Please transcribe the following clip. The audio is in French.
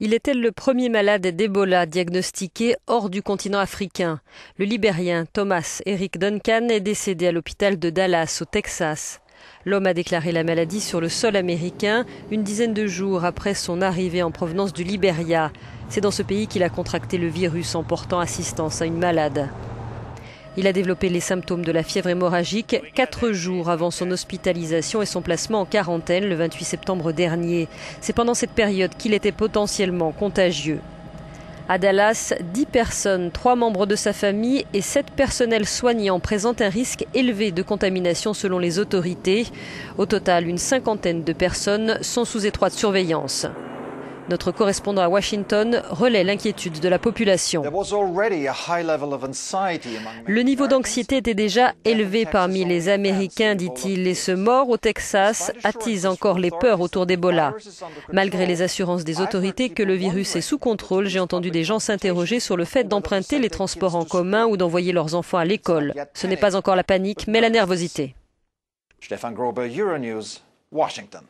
Il était le premier malade d'Ebola diagnostiqué hors du continent africain? Le Libérien Thomas Eric Duncan est décédé à l'hôpital de Dallas, au Texas. L'homme a déclaré la maladie sur le sol américain une dizaine de jours après son arrivée en provenance du Libéria. C'est dans ce pays qu'il a contracté le virus en portant assistance à une malade. Il a développé les symptômes de la fièvre hémorragique quatre jours avant son hospitalisation et son placement en quarantaine le 28 septembre dernier. C'est pendant cette période qu'il était potentiellement contagieux. À Dallas, 10 personnes, 3 membres de sa famille et 7 personnels soignants présentent un risque élevé de contamination selon les autorités. Au total, une cinquantaine de personnes sont sous étroite surveillance. Notre correspondant à Washington relaie l'inquiétude de la population. Le niveau d'anxiété était déjà élevé parmi les Américains, dit-il, et ce mort au Texas attise encore les peurs autour d'Ebola. Malgré les assurances des autorités que le virus est sous contrôle, j'ai entendu des gens s'interroger sur le fait d'emprunter les transports en commun ou d'envoyer leurs enfants à l'école. Ce n'est pas encore la panique, mais la nervosité. Washington.